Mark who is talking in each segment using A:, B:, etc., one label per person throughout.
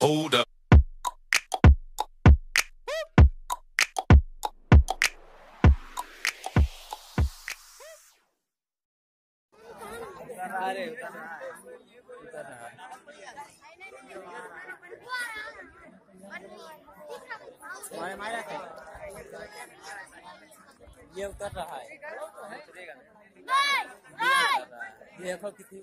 A: Hold up. अरे मारा ये उतर रहा है देखो कितनी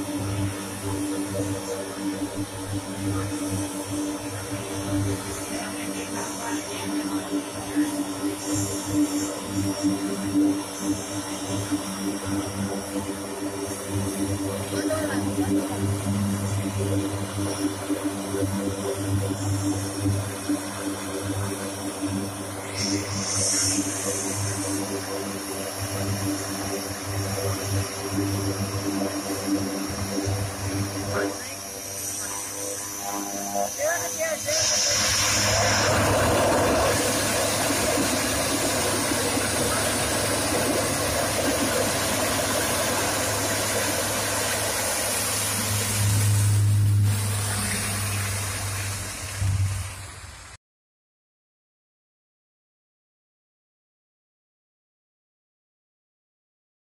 B: Thank you.